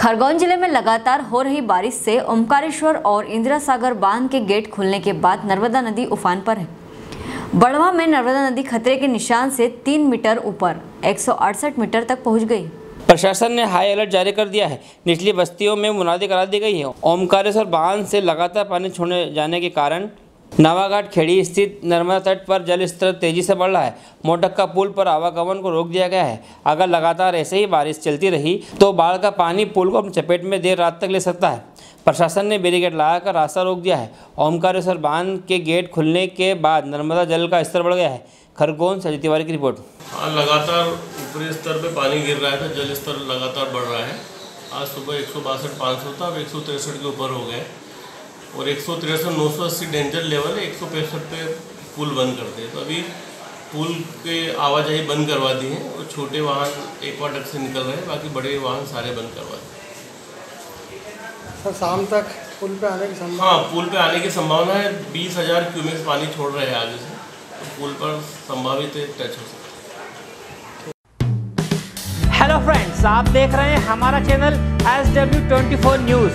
खरगोन ज़िले में लगातार हो रही बारिश से ओमकारेश्वर और इंदिरा सागर बाँध के गेट खुलने के बाद नर्मदा नदी उफान पर है। बड़वा में नर्मदा नदी खतरे के निशान से तीन मीटर ऊपर, एक सौ अड़सठ मीटर तक पहुँच गई। प्रशासन ने हाई अलर्ट जारी कर दिया है। निचली बस्तियों में मुनादी करा दी गई है। ओमकारेश्वर बाँध से लगातार पानी छोड़ने जाने के कारण नवाघाट खेड़ी स्थित नर्मदा तट पर जल स्तर तेज़ी से बढ़ रहा है। मोटक्का पुल पर आवागमन को रोक दिया गया है। अगर लगातार ऐसे ही बारिश चलती रही तो बाढ़ का पानी पुल को अपनी चपेट में देर रात तक ले सकता है। प्रशासन ने बैरिकेड लगाकर रास्ता रोक दिया है। ओमकारेश्वर बाँध के गेट खुलने के बाद नर्मदा जल का स्तर बढ़ गया है। खरगोन सजी तिवारी की रिपोर्ट। हाँ लगातार ऊपरी स्तर पर पानी गिर रहा है तो जल स्तर लगातार बढ़ रहा है। आज सुबह एक सौ बासठ था, अब एक सौ तिरसठ के ऊपर हो गए। और एक सौ तिरसठ नौ सौ अस्सी डेंजर लेवल है एक सौ पैंसठ पे पुल बंद कर दिए। तो अभी पुल के आवाजाही बंद करवा दी है और छोटे वाहन एक वाटक से निकल रहे हैं बाकी बड़े वाहन सारे बंद करवा दिए। सर शाम तक पुल पे आने की संभावना? हाँ पुल पे आने की संभावना है। बीस हज़ार क्यूमिक्स पानी छोड़ रहे हैं आगे से तो पुल पर संभावित टच हो सकता हेलो फ्रेंड्स आप देख रहे हैं हमारा channel S W twenty four news